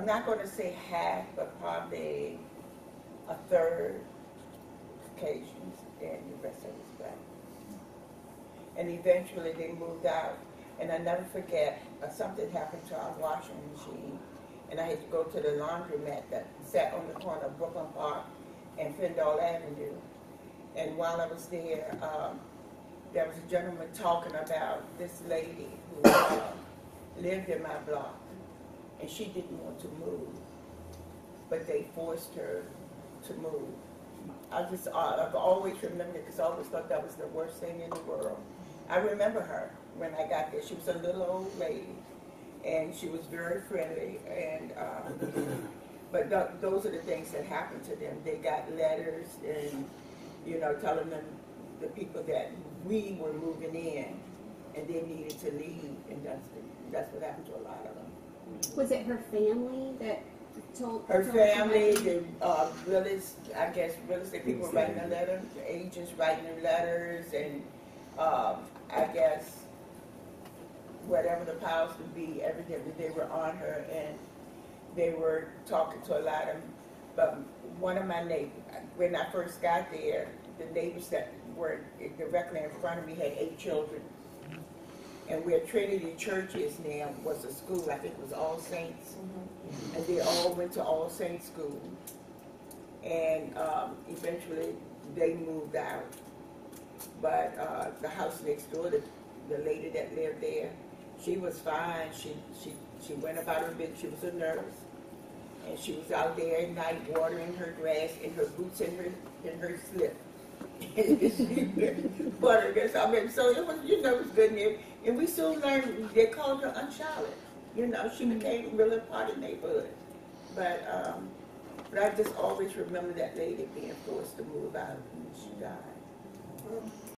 I'm not going to say half, but probably a third Caucasians, and the rest of us black. And eventually they moved out, and I never forget, uh, something happened to our washing machine, and I had to go to the laundromat that sat on the corner of Brookland Park and Fendall Avenue. And while I was there, um, there was a gentleman talking about this lady who uh, lived in my block, and she didn't want to move, but they forced her to move. I just, uh, I've always remembered, because I always thought that was the worst thing in the world. I remember her when I got there. She was a little old lady, and she was very friendly. And um, but th- those are the things that happened to them. They got letters, and you know, telling them the people that we were moving in, and they needed to leave, and that's that's what happened to a lot of them. Was it her family that told Her told family, somebody? the uh, real es- I guess real estate people were writing the letters, the agents writing the letters, and um, I guess whatever the powers to be, evidently they were on her, and they were talking to a lot of. But one of my neighbors, when I first got there, the neighbors that were directly in front of me had eight children. And where Trinity Church is now was a school, I think it was All Saints and they all went to All Saints School. And um, eventually they moved out. But uh, the house next door, the, the lady that lived there, she was fine. She she she went about her business. She was a nurse, and she was out there at night watering her grass in her boots and her in her slip. I guess I mean, so it was you know it was good. And, and we soon learned they called her Aunt Charlotte. You know, she became really part of the neighborhood. But um, but I just always remember that lady being forced to move out when she died.